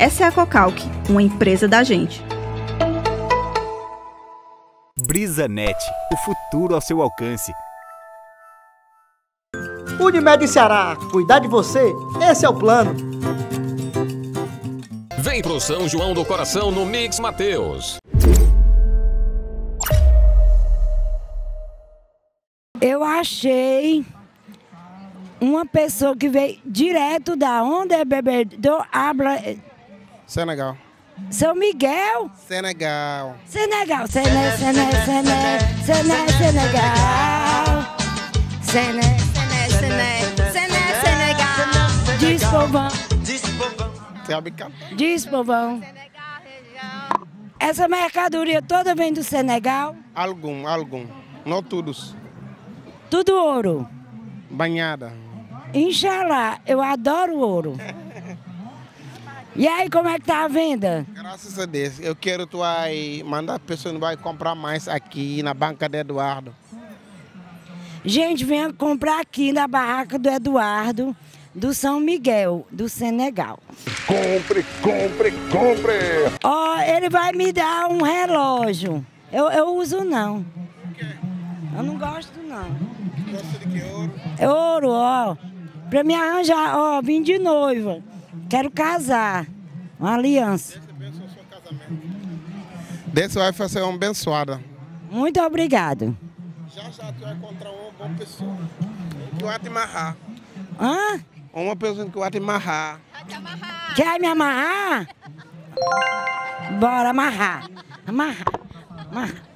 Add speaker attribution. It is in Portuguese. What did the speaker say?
Speaker 1: Essa é a Cocalc, uma empresa da gente.
Speaker 2: BrisaNet, o futuro ao seu alcance.
Speaker 3: Unimed Ceará, cuidar de você, esse é o plano.
Speaker 4: Vem pro São João do Coração no Mix Mateus.
Speaker 5: Eu achei uma pessoa que veio direto da onde é bebedor, habla
Speaker 6: Senegal.
Speaker 5: São Miguel.
Speaker 6: Senegal.
Speaker 5: Senegal, Sené, Sené, Sené, Sené, Senegal. Sené, Sené, Sené, Sené, Senegal. Diz povão,
Speaker 6: Sabe cá?
Speaker 5: diz povão. Essa mercadoria toda vem do Senegal,
Speaker 6: Algum, algum. Não todos.
Speaker 5: tudo ouro.
Speaker 6: Banhada.
Speaker 5: Inxalá, eu adoro ouro. E aí, como é que tá a venda?
Speaker 6: Graças a Deus. Eu quero tu aí mandar pessoas vai comprar mais aqui na banca de Eduardo.
Speaker 5: Gente, venha comprar aqui na barraca do Eduardo, do São Miguel, do Senegal.
Speaker 7: Compre, compre, compre!
Speaker 5: Ó, ele vai me dar um relógio. Eu, eu uso não. Eu não gosto não.
Speaker 6: Gosta de que ouro?
Speaker 5: É ouro, ó. Pra me arranjar, ó, vim de noiva. Quero casar. Uma aliança.
Speaker 6: Deus vai fazer uma abençoada.
Speaker 5: Muito obrigado.
Speaker 6: Já já tu vai encontrar uma boa pessoa. Que vai te amarrar.
Speaker 5: Hã?
Speaker 6: Uma pessoa que vai te amarrar.
Speaker 5: Quer me amarrar? Bora amarrar. Amarrar. Amarrar.